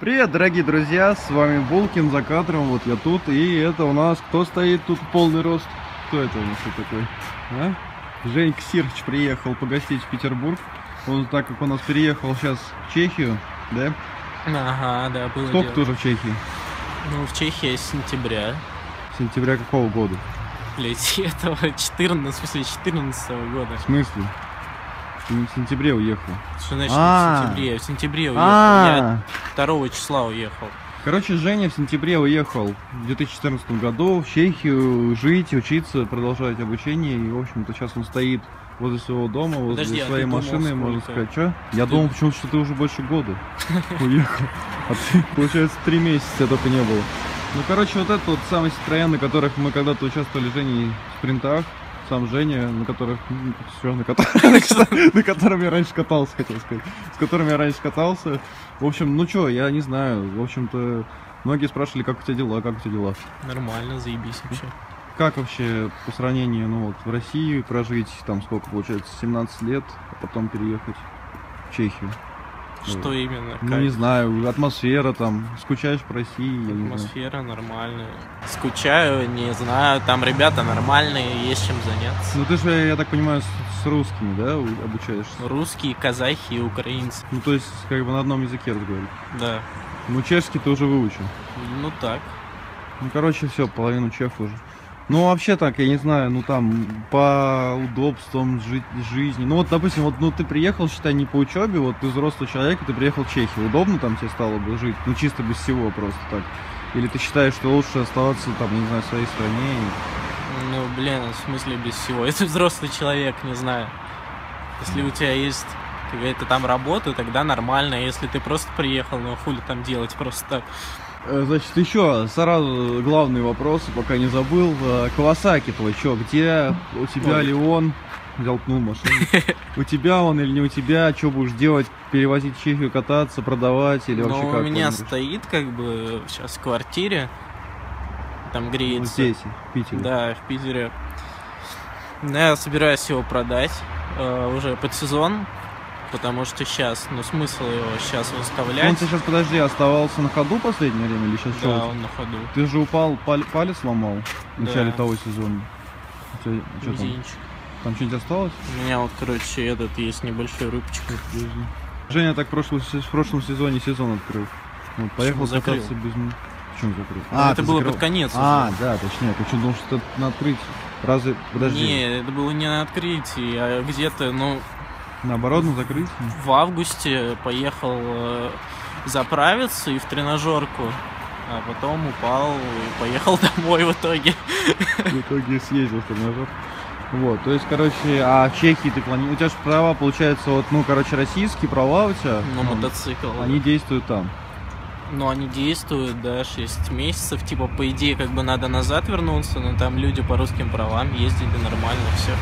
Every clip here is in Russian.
Привет, дорогие друзья, с вами Булкин за кадром, вот я тут, и это у нас, кто стоит тут полный рост? Кто это у нас тут такой? А? Женька Сирч приехал погостить в Петербург, он так как у нас переехал сейчас в Чехию, да? Ага, да, было Сколько дело. ты уже в Чехии? Ну, в Чехии с сентября. Сентября какого года? Блять, этого 14, в смысле 14 года. В смысле? Ты не в сентябре уехал. Что значит А. в сентябре? В сентябре уехал. А, Я 2 числа уехал. Короче, Женя в сентябре уехал в 2014 году в Чехию жить, учиться, продолжать обучение. И, в общем-то, сейчас он стоит возле своего дома, возле Подожди, а своей думал, машины, можно сколько? сказать. Что? Я Ты- думал почему-то, что ты уже больше года уехал. А ты, получается, три месяца только не было. Ну, короче, вот это вот самый Citroёn, на которых мы когда-то участвовали, Женей, в спринтах. Сам Женя, на которых... Все, на, которых, на котором я раньше катался, хотел сказать. С которым я раньше катался. В общем, ну что, я не знаю. В общем-то, многие спрашивали, как у тебя дела, как у тебя дела. Нормально, заебись вообще. Как вообще по сравнению, ну вот, в России прожить, там сколько получается, 17 лет, а потом переехать в Чехию? Что именно? Ну, не знаю, атмосфера там, скучаешь по России. Атмосфера нормальная. Скучаю, не знаю, там ребята нормальные, есть чем заняться. Ну ты же, я так понимаю, с, с русскими, да, обучаешься? Русские, казахи и украинцы. Ну то есть, как бы на одном языке разговаривать. Да. Ну чешский ты уже выучил. Ну так. Ну, короче, все, половину чех уже. Ну, вообще так, я не знаю, ну там, по удобствам жи- жизни. Ну, вот, допустим, вот, ну, ты приехал, считай, не по учебе, вот ты взрослый человек, и ты приехал в Чехию. Удобно там тебе стало бы жить? Ну, чисто без всего просто так. Или ты считаешь, что лучше оставаться там, не знаю, в своей стране? и- Ну, блин, в смысле без всего. Если взрослый человек, не знаю. Если у тебя есть какая-то там работа, тогда нормально. Если ты просто приехал, ну хули там делать просто так. Э, Значит, еще сразу главные вопросы, пока не забыл. Э, Кавасаки твой, что, где у тебя Ой. ли он? Взял пнул машину. У тебя он или не у тебя? Что будешь делать? Перевозить в Чехию, кататься, продавать или вообще Но как? у меня стоит как бы сейчас в квартире. Там Вот греется. здесь, в Питере. Да, в Питере. Ну, Я собираюсь его продать э, уже под сезон. Потому что сейчас, ну смысл его сейчас Он выставлять. тебе сейчас, подожди, оставался на ходу последнее время или сейчас Да, он на ходу. Ты же упал, пал- палец сломал в начале Да. того сезона. У тебя- что там? Там что-нибудь осталось? У меня вот, короче, этот есть небольшой. Подожди. Женя так в прошлом, в прошлом сезоне сезон открыл. Вот, поехал закрыл? кататься без... Почему закрыл? Ну, это ты было закрыл. под конец А, уже. да, точнее. Я что думал, что это на открытии. Разве... Подожди. Не, это было не на открытии, а где-то, ну, Наоборот, на закрытии? в августе поехал э, заправиться и в тренажерку. А потом упал и поехал домой в итоге. В итоге съездил в тренажер. Вот, то есть, короче, а в Чехии ты планируешь... У тебя же права, получается, вот, ну, короче, российские права у тебя. Ну, мотоцикл. Они действуют там. Ну, они действуют, да, 6 месяцев. Типа, по идее, как бы надо назад вернуться, но там люди по русским правам ездили нормально, все.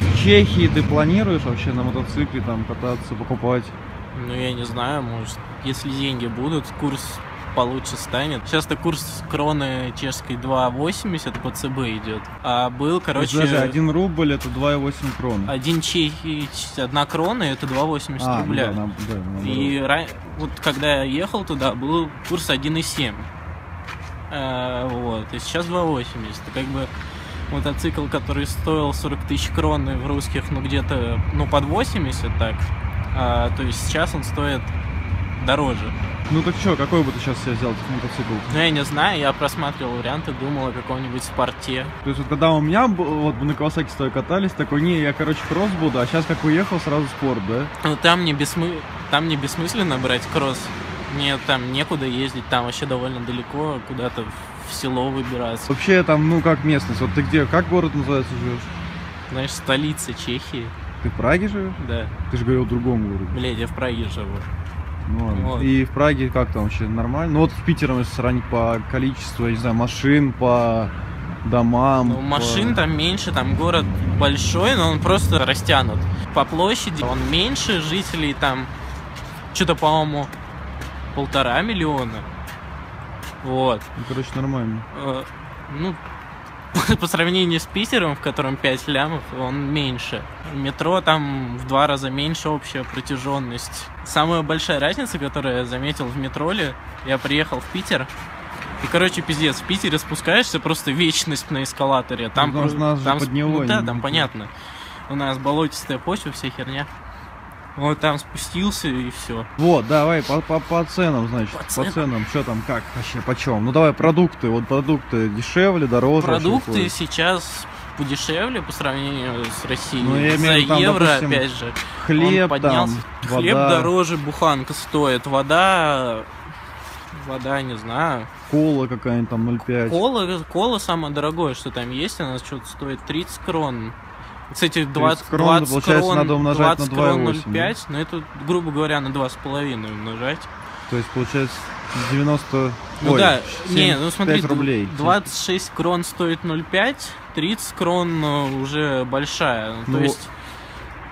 В Чехии ты планируешь вообще на мотоцикле там кататься, покупать? Ну, я не знаю, может, если деньги будут, курс получше станет. Сейчас-то курс кроны чешской 2,80 по ЦБ идет. А был, короче, Даже 1 рубль это 2,8 крон. один чехи, одна крона это 2,80 А, ну рубля. да, на- да, наоборот. И ра- вот когда я ехал туда, был курс 1,7. Э, вот, и сейчас 2,80. И как бы мотоцикл, который стоил 40 тысяч крон в русских, ну где-то, ну под 80 так, а, то есть сейчас он стоит дороже. Ну так что, какой бы ты сейчас себе взял мотоцикл? Ну я не знаю, я просматривал варианты, думал о каком-нибудь спорте. То есть вот когда у меня вот на Кавасаки с тобой катались, такой, не, я, короче, кросс буду, а сейчас как уехал, сразу спорт, да? Ну там не, бессмы... там не бессмысленно брать кросс. Мне там некуда ездить, там вообще довольно далеко, куда-то в село выбираться. Вообще там, ну как местность, вот ты где, как город называется живешь? Знаешь, столица Чехии. Ты в Праге живешь? Да. Ты же говорил в другом городе. Блядь, я в Праге живу. Ну, ладно. Вот. И в Праге как там вообще, нормально? Ну вот с Питером, если сравнить по количеству, я не знаю, машин, по домам. Ну, по- машин там меньше, там город большой, но он просто растянут. По площади он меньше, жителей там что-то, по-моему, полтора миллиона. Вот. Ну, короче, нормально. Э, Ну, по сравнению с Питером, в котором 5 лямов, он меньше. Метро там в два раза меньше общая протяженность. Самая большая разница, которую я заметил в метроле, я приехал в Питер, и, короче, пиздец, в Питере спускаешься просто вечность на эскалаторе. Там, нас же там, подняло ну, да, там понятно. У нас болотистая почва, вся херня. Вот там спустился и все. Вот, давай по, по, по ценам, значит. По По ценам? ценам, что там, как вообще, почем? Ну давай продукты. Вот продукты дешевле, дороже. Продукты сейчас подешевле по сравнению с Россией. Ну, я За имею виду, там, евро, допустим, опять же. он Хлеб поднялся. там, Хлеб вода, дороже буханка стоит. Вода... Вода, не знаю. кола какая-нибудь там 0,5. Кола, кола самое дорогое, что там есть, она что-то стоит 30 крон. Кстати, 20, крон, 20 получается, крон, надо умножать 20 на крон 2,8, 0,5, но это, грубо говоря, на 2,5 умножать. То есть получается 90... Ну Ой, да, 7, не, ну смотри, 5 рублей. 26 крон стоит 0,5, 30 крон уже большая. Ну, Ну, То есть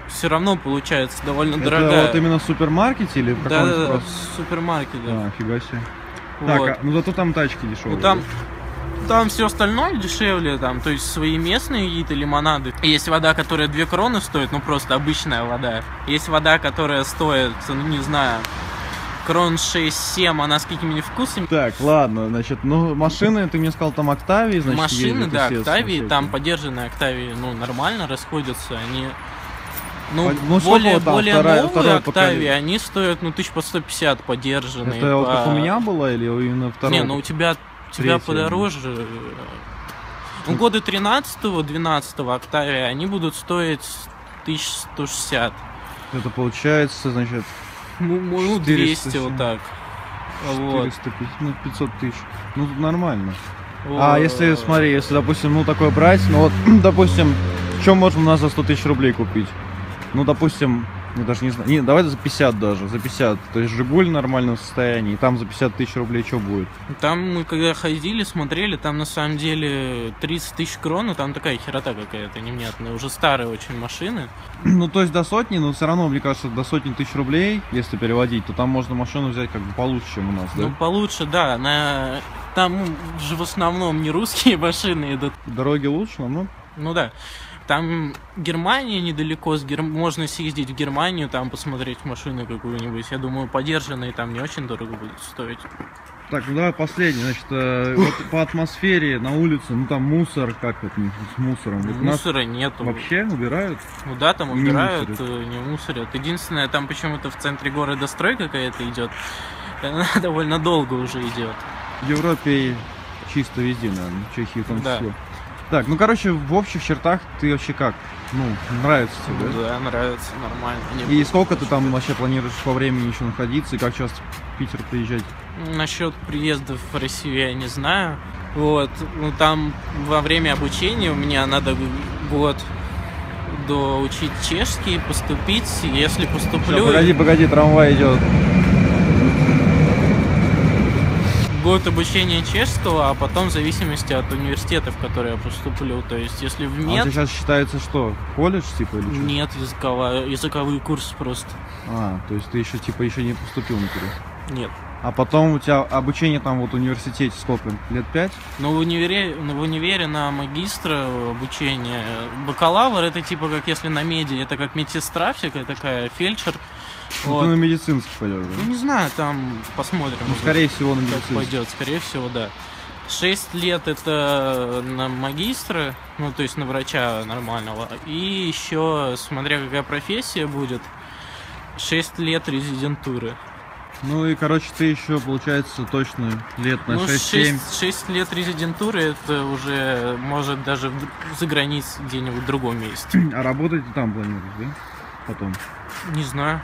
все равно получается довольно Это дорогая. вот именно в супермаркете или в да, каком-нибудь да, да, в супермаркете. А, фига себе. Вот. Так, а- ну зато там тачки дешевые. Ну там, там все остальное дешевле, там, то есть свои местные какие-то лимонады. Есть вода, которая 2 кроны стоит, ну просто обычная вода. Есть вода, которая стоит, ну не знаю, крон 6-7, она с какими-нибудь вкусами. Так, ладно, значит, ну машины, ты мне сказал, там Октавии, значит, Машины, ездят, да, Октавии, там поддержанные Октавии, ну, нормально расходятся, они... Ну, ну, более, вот там, более вторая- новые второе Октавии, поколение? они стоят, ну, тысяч по 150 поддержанные. Это вот по- как у меня было или именно второе? Не, ну у тебя, тебя подороже. Ну, годы 13-12 Октавия, они будут стоить 1160. Это получается, значит, Ну, ну, 400, 200 вот так. Вот. 400, ну, 500 тысяч. Ну, нормально. Вот. А если, смотри, если, допустим, ну, такое брать, ну, вот, допустим, что можно у нас за 100 тысяч рублей купить? Ну, допустим, я даже не знаю, не, давай за 50 даже, за 50. То есть Жигуль в нормальном состоянии, и там за 50 тысяч рублей что будет? Там мы когда ходили, смотрели, там на самом деле 30 тысяч крон, ну, там такая херота какая-то невнятная, уже старые очень машины. Ну, то есть до сотни, но все равно, мне кажется, до сотни тысяч рублей, если переводить, то там можно машину взять как бы получше, чем у нас, да? Ну, получше, да, на... там же в основном не русские машины идут. Дороги лучше, ну, Ну да. Там Германия недалеко, с Гер... можно съездить в Германию, там посмотреть машину какую-нибудь. Я думаю, подержанные там не очень дорого будет стоить. Так, ну давай последний, значит, э, вот по атмосфере на улице, ну там мусор, как это с мусором? Вот Мусора нету. вообще убирают? Ну да, там не убирают, мусорят. э, не мусорят. Единственное, там почему-то в центре города стройка какая-то идет. Она довольно долго уже идет. В Европе чисто везде, наверное, в Чехии в том Да. числе. Так, ну короче, в общих чертах ты вообще как? Ну, нравится тебе, да? Да, нравится, нормально. Не И сколько ты там вообще планируешь по времени еще находиться, и как часто в Питер приезжать? Насчет приездов в Россию я не знаю. Вот, ну там во время обучения у меня надо год доучить чешский, поступить. Если поступлю, Ща, погоди, погоди, трамвай идет. Год обучения чешского, а потом в зависимости от университета, в который я поступлю. То есть, если в А мед, тебя сейчас считается что? Колледж типа или что? нет языковой, языковой курс просто. А, то есть ты еще типа еще не поступил на период. Нет. А потом у тебя обучение там вот в университете сколько? Лет пять? Но в универе, ну, в универе на магистра обучение. Бакалавр это типа как если на меди, это как медсестра всякая такая, фельдшер. Ну, Вот. ты на медицинский пойдешь, Ну, да? не знаю, там посмотрим. Ну, скорее всего, на медицинский. пойдет, скорее всего, да. Шесть лет это на магистра, ну, то есть на врача нормального. И еще, смотря какая профессия будет, шесть лет резидентуры. Ну и, короче, ты еще, получается, точно лет на ну, 6-7. 6, лет резидентуры это уже может даже за границей где-нибудь в другом месте. А работать ты там планируешь, да? Потом. Не знаю.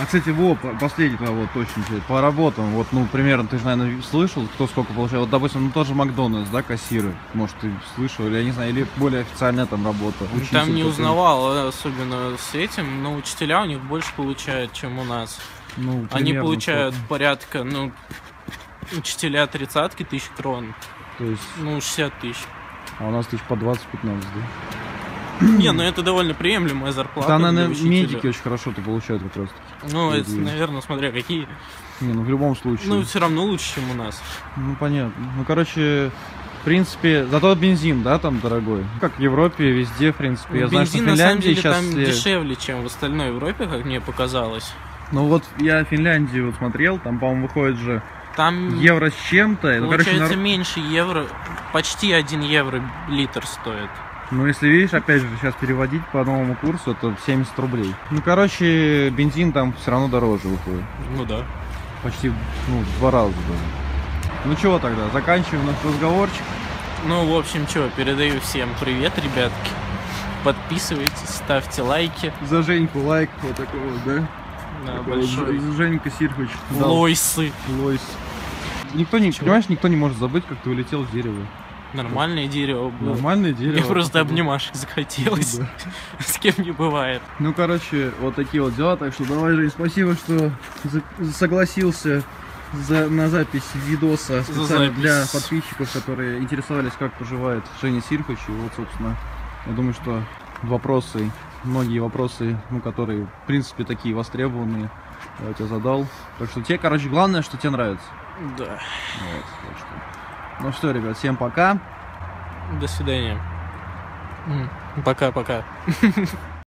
А, кстати, во, по- последний твой вот точно. По работам, вот, ну, примерно, ты же, наверное, слышал, кто сколько получает. Вот, допустим, ну, тоже Макдональдс, да, кассиры. Может, ты слышал, или, я не знаю, или более официальная там работа. Ну, учитель Там не узнавал, э, особенно с этим, но учителя у них больше получают, чем у нас. Ну, Они примерно получают сколько. порядка, ну, учителя тридцатки тысяч крон, То есть, ну, 60 тысяч. а у нас тысяч по 20-15, да? Не, ну это довольно приемлемая зарплата для наверное, учителя. медики очень хорошо то получают как раз таки. Ну, это, наверное, смотря какие. Не, ну в любом случае. Ну, все равно лучше, чем у нас. Ну, понятно. Ну, короче, В принципе, зато бензин, да, там дорогой. Ну, Как в Европе, везде, в принципе. Я знаю, что в Бензин, на самом Финляндии деле, сейчас... там э, дешевле, чем в остальной Европе, как мне показалось. Ну вот я Финляндию вот смотрел, там, по-моему, выходит же Там евро с чем-то. Ну, короче, получается нар- меньше евро, почти 1 евро литр стоит. Ну, если видишь, опять же, сейчас переводить по новому курсу, это 70 рублей. Ну, короче, бензин там все равно дороже выходит. Ну да. Почти, ну, в два раза даже. Ну, чего тогда, заканчиваем наш разговорчик. Ну, в общем, что, передаю всем привет, ребятки. Подписывайтесь, ставьте лайки. За Женьку лайк вот такой вот, да? Да, Такой большой. вот Ж- Женька Сирхович. Лойсы. Лойс. Никто не, Чего? понимаешь, никто не может забыть, как ты улетел с дерева. Нормальное дерево было. Нормальное дерево. Мне просто обнимашек захотелось. Да. С кем не бывает. Ну, короче, вот такие вот дела. Так что давай, Жень, спасибо, что согласился за, на запись видоса специально запись. для подписчиков, которые интересовались, как поживает Женя Сирхович. И вот, собственно, я думаю, что вопросы, многие вопросы, ну, которые, в принципе, такие востребованные, я тебе задал. Так что тебе, короче, главное, что тебе нравится. Да. Вот, так что. Ну что, ребят, всем пока. До свидания. Пока-пока.